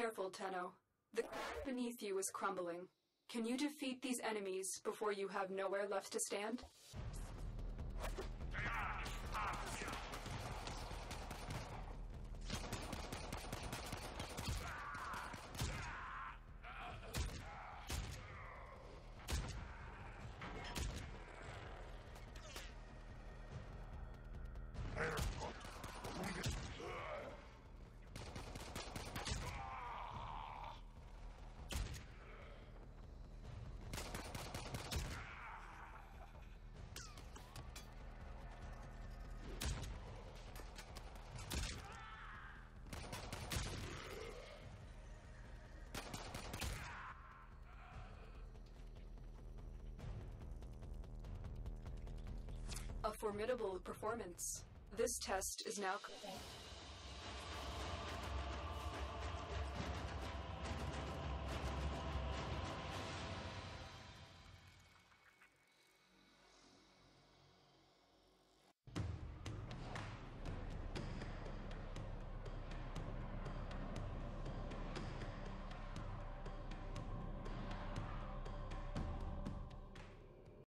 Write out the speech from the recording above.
careful, Tenno. The ground beneath you is crumbling. Can you defeat these enemies before you have nowhere left to stand? Formidable performance. This test is now complete.